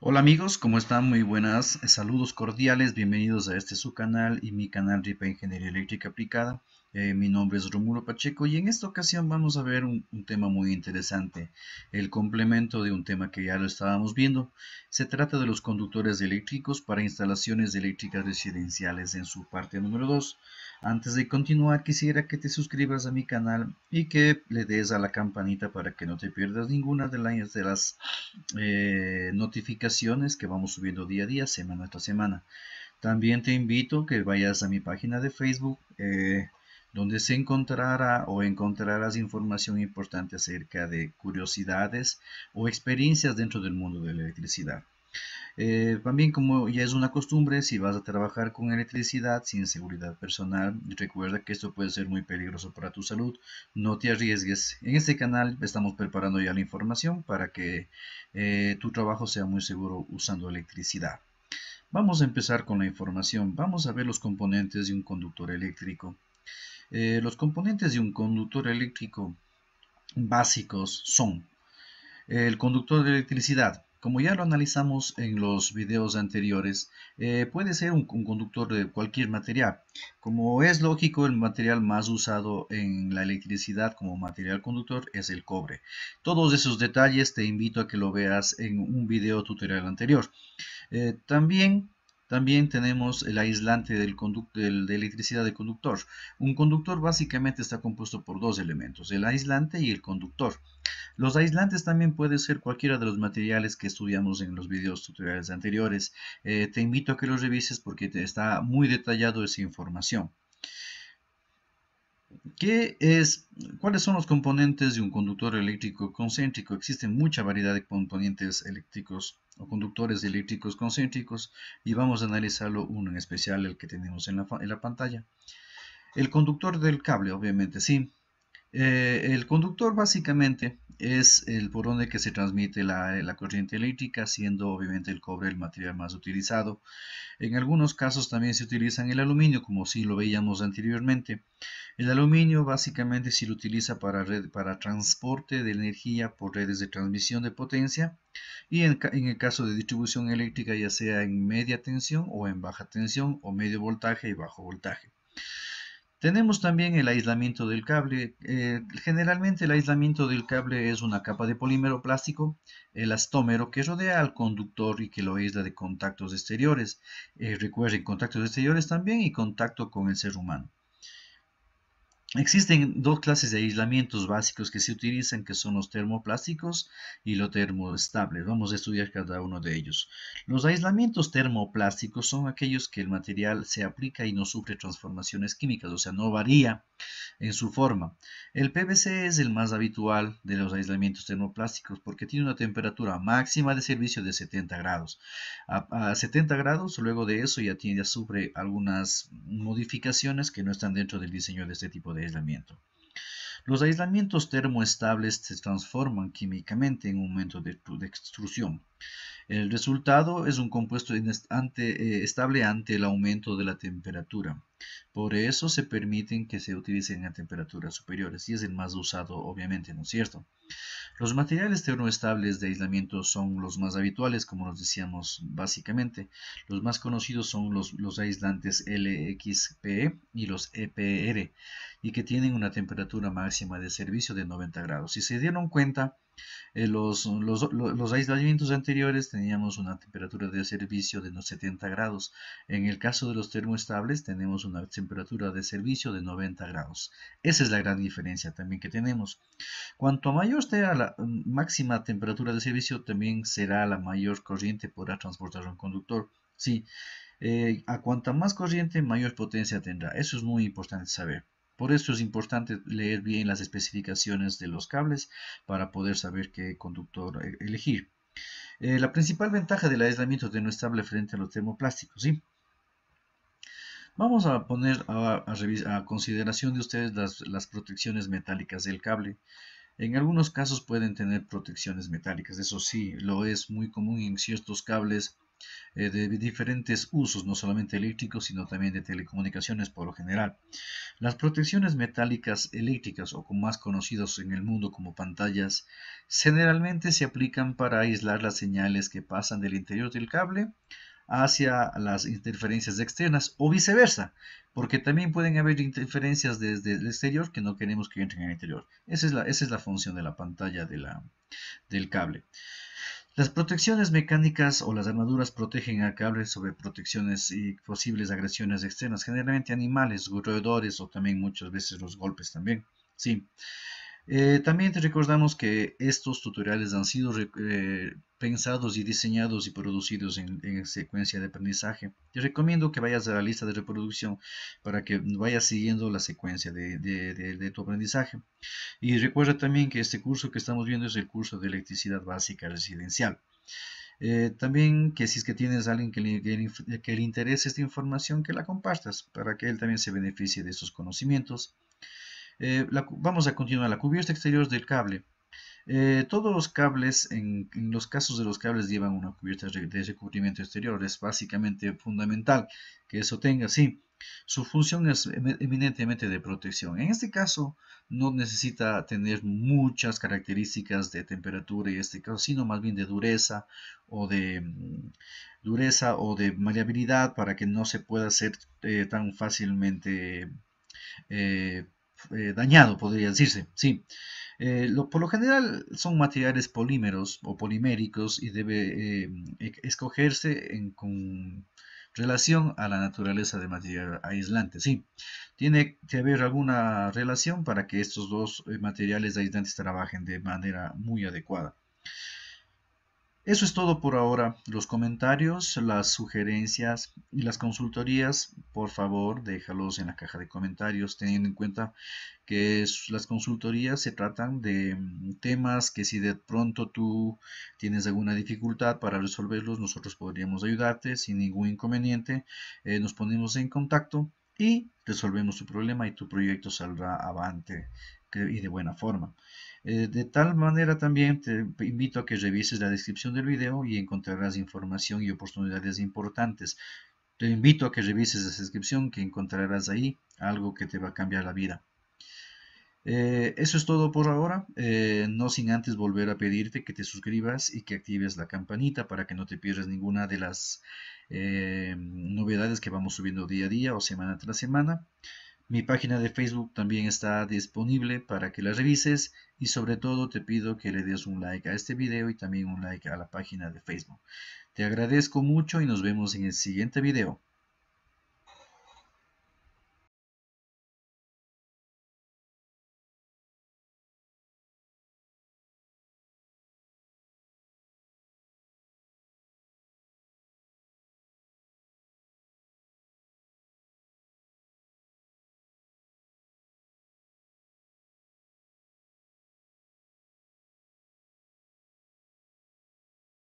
Hola amigos, ¿cómo están? Muy buenas, saludos cordiales, bienvenidos a este su canal y mi canal RIPA Ingeniería Eléctrica Aplicada. Eh, mi nombre es Romulo Pacheco y en esta ocasión vamos a ver un, tema muy interesante, el complemento de un tema que ya lo estábamos viendo. Se trata de los conductores eléctricos para instalaciones eléctricas residenciales en su parte número 2. Antes de continuar quisiera que te suscribas a mi canal y que le des a la campanita para que no te pierdas ninguna de las, eh, notificaciones que vamos subiendo día a día, semana tras semana. También te invito que vayas a mi página de Facebook eh, donde se encontrará o encontrarás información importante acerca de curiosidades o experiencias dentro del mundo de la electricidad. Eh, también como ya es una costumbre, si vas a trabajar con electricidad sin seguridad personal, recuerda que esto puede ser muy peligroso para tu salud. No te arriesgues. En este canal estamos preparando ya la información para que eh, tu trabajo sea muy seguro usando electricidad. Vamos a empezar con la información. Vamos a ver los componentes de un conductor eléctrico. Eh, los componentes de un conductor eléctrico básicos son el conductor de electricidad, como ya lo analizamos en los videos anteriores, eh, puede ser un, conductor de cualquier material. Como es lógico, el material más usado en la electricidad como material conductor es el cobre. Todos esos detalles te invito a que lo veas en un video tutorial anterior. Eh, también también tenemos el aislante del de electricidad de conductor. Un conductor básicamente está compuesto por dos elementos, el aislante y el conductor. Los aislantes también pueden ser cualquiera de los materiales que estudiamos en los videos tutoriales anteriores. Eh, te invito a que los revises porque te está muy detallado esa información. ¿Qué es, ¿Cuáles son los componentes de un conductor eléctrico concéntrico? Existen mucha variedad de componentes eléctricos o conductores eléctricos concéntricos y vamos a analizarlo uno en especial, el que tenemos en la, en la pantalla. El conductor del cable, obviamente, sí. Eh, el conductor básicamente es el por donde que se transmite la, corriente eléctrica, siendo obviamente el cobre el material más utilizado. En algunos casos también se utiliza el aluminio, como si lo veíamos anteriormente. El aluminio básicamente se lo utiliza para, transporte de energía por redes de transmisión de potencia y en el caso de distribución eléctrica ya sea en media tensión o en baja tensión o medio voltaje y bajo voltaje. Tenemos también el aislamiento del cable. Eh, generalmente el aislamiento del cable es una capa de polímero plástico, el astómero, que rodea al conductor y que lo aísla de contactos exteriores. Eh, recuerden, contactos exteriores también y contacto con el ser humano. Existen dos clases de aislamientos básicos que se utilizan, que son los termoplásticos y los termoestables. Vamos a estudiar cada uno de ellos. Los aislamientos termoplásticos son aquellos que el material se aplica y no sufre transformaciones químicas, o sea, no varía en su forma. El PVC es el más habitual de los aislamientos termoplásticos porque tiene una temperatura máxima de servicio de 70 grados. A, 70 grados, luego de eso ya, ya sufre algunas modificaciones que no están dentro del diseño de este tipo de aislamiento. Los aislamientos termoestables se transforman químicamente en un momento de, extrusión. El resultado es un compuesto eh, estable ante el aumento de la temperatura. Por eso se permiten que se utilicen a temperaturas superiores y es el más usado obviamente, ¿no es cierto? Los materiales termoestables de aislamiento son los más habituales, como nos decíamos básicamente. Los más conocidos son los, los aislantes LXPE y los EPR, y que tienen una temperatura máxima de servicio de 90 grados. Si se dieron cuenta, eh, los, los, aislamientos anteriores teníamos una temperatura de servicio de 70 grados. En el caso de los termoestables tenemos una temperatura de servicio de 90 grados. Esa es la gran diferencia también que tenemos. Cuanto mayor sea la mm, máxima temperatura de servicio, también será la mayor corriente podrá transportar un conductor. Sí, eh, a cuanta más corriente, mayor potencia tendrá. Eso es muy importante saber. Por eso es importante leer bien las especificaciones de los cables para poder saber qué conductor e-, elegir. Eh, la principal ventaja del aislamiento no estable frente a los termoplásticos, ¿sí? Vamos a poner a, a, consideración de ustedes las, las, protecciones metálicas del cable. En algunos casos pueden tener protecciones metálicas, eso sí, lo es muy común en ciertos cables eh, de diferentes usos, no solamente eléctricos, sino también de telecomunicaciones por lo general. Las protecciones metálicas eléctricas, o más conocidos en el mundo como pantallas, generalmente se aplican para aislar las señales que pasan del interior del cable hacia las interferencias externas o viceversa, porque también pueden haber interferencias desde el exterior que no queremos que entren al interior. Esa es la, esa es la función de la pantalla de la, del cable. Las protecciones mecánicas o las armaduras protegen al cable sobre protecciones y posibles agresiones externas, generalmente animales, roedores o también muchas veces los golpes también. Sí. Eh, también te recordamos que estos tutoriales han sido eh, pensados y diseñados y producidos en, secuencia de aprendizaje. Te recomiendo que vayas a la lista de reproducción para que vayas siguiendo la secuencia de, tu aprendizaje. Y recuerda también que este curso que estamos viendo es el curso de electricidad básica residencial. Eh, también que si es que tienes a alguien que le, que le interese esta información, que la compartas para que él también se beneficie de estos conocimientos. Eh, vamos a continuar. La cubierta exterior del cable. Eh, todos los cables, en, los casos de los cables, llevan una cubierta de recubrimiento exterior. Es básicamente fundamental que eso tenga, sí. Su función es eminentemente de protección. En este caso, no necesita tener muchas características de temperatura y este caso, sino más bien de dureza o de mm, dureza o de maleabilidad para que no se pueda hacer eh, tan fácilmente eh, dañado, podría decirse. Sí. Eh, por lo general son materiales polímeros o poliméricos y debe eh, e, escogerse en, con relación a la naturaleza de material aislante. Sí, tiene que haber alguna relación para que estos dos materiales aislantes trabajen de manera muy adecuada. Eso es todo por ahora. Los comentarios, las sugerencias y las consultorías, por favor, déjalos en la caja de comentarios, teniendo en cuenta que las consultorías se tratan de mm, temas que si de pronto tú tienes alguna dificultad para resolverlos, nosotros podríamos ayudarte sin ningún inconveniente. Eh, nos ponemos en contacto y resolvemos tu problema y tu proyecto saldrá avante y de buena forma. Eh, de tal manera también te invito a que revises la descripción del video y encontrarás información y oportunidades importantes. Te invito a que revises la descripción que encontrarás ahí algo que te va a cambiar la vida. Eh, eso es todo por ahora, eh, no sin antes volver a pedirte que te suscribas y que actives la campanita para que no te pierdas ninguna de las novedades que vamos subiendo día a día o semana tras semana. Mi página de Facebook también está disponible para que la revises y sobre todo te pido que le des un like a este video y también un like a la página de Facebook. Te agradezco mucho y nos vemos en el siguiente video.